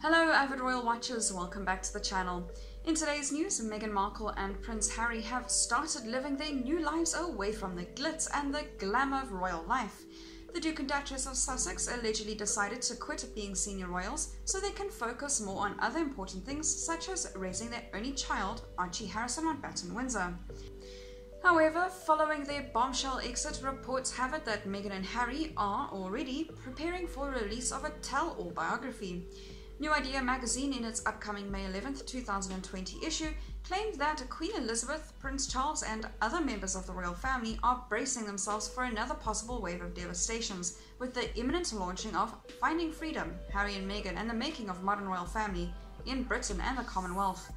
Hello avid royal watchers, welcome back to the channel. In today's news, Meghan Markle and Prince Harry have started living their new lives away from the glitz and the glamour of royal life. The Duke and Duchess of Sussex allegedly decided to quit being senior royals so they can focus more on other important things such as raising their only child, Archie Harrison on Mountbatten Windsor. However, following their bombshell exit, reports have it that Meghan and Harry are already preparing for the release of a tell-all biography. New Idea magazine, in its upcoming May 11, 2020 issue, claimed that Queen Elizabeth, Prince Charles, and other members of the royal family are bracing themselves for another possible wave of devastations with the imminent launching of Finding Freedom, Harry and Meghan, and the Making of Modern Royal Family in Britain and the Commonwealth.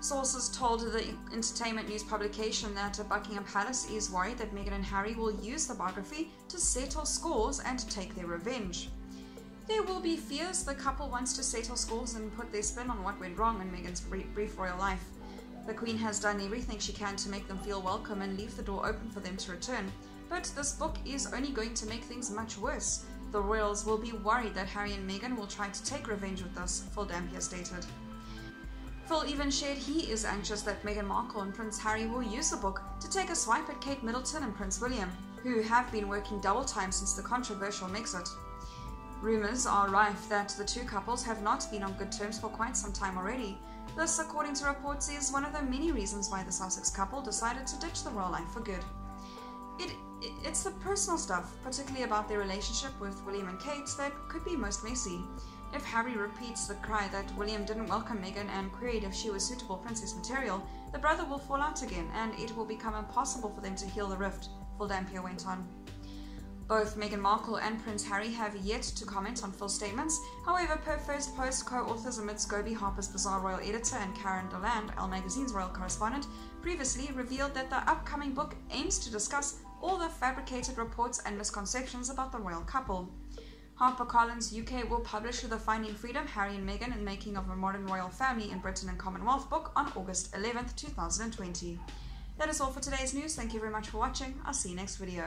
Sources told the entertainment news publication that Buckingham Palace is worried that Meghan and Harry will use the biography to settle scores and take their revenge. There will be fears the couple wants to settle scores and put their spin on what went wrong in Meghan's brief royal life. The Queen has done everything she can to make them feel welcome and leave the door open for them to return, but this book is only going to make things much worse. The royals will be worried that Harry and Meghan will try to take revenge with us, Phil Dampier stated. Phil even shared he is anxious that Meghan Markle and Prince Harry will use the book to take a swipe at Kate Middleton and Prince William, who have been working double time since the controversial Megxit. Rumours are rife that the two couples have not been on good terms for quite some time already. This, according to reports, is one of the many reasons why the Sussex couple decided to ditch the royal life for good. It, it, it's the personal stuff, particularly about their relationship with William and Kate, that could be most messy. If Harry repeats the cry that William didn't welcome Meghan and queried if she was suitable princess material, the brother will fall out again and it will become impossible for them to heal the rift, Phil Dampier went on. Both Meghan Markle and Prince Harry have yet to comment on Phil's statements. However, per First Post co-authors Omid Scobie, Harper's Bazaar royal editor, and Karen Deland, Elle Magazine's royal correspondent, previously revealed that the upcoming book aims to discuss all the fabricated reports and misconceptions about the royal couple. HarperCollins UK will publish the Finding Freedom, Harry and Meghan and Making of a Modern Royal Family in Britain and Commonwealth book on August 11th, 2020. That is all for today's news. Thank you very much for watching. I'll see you next video.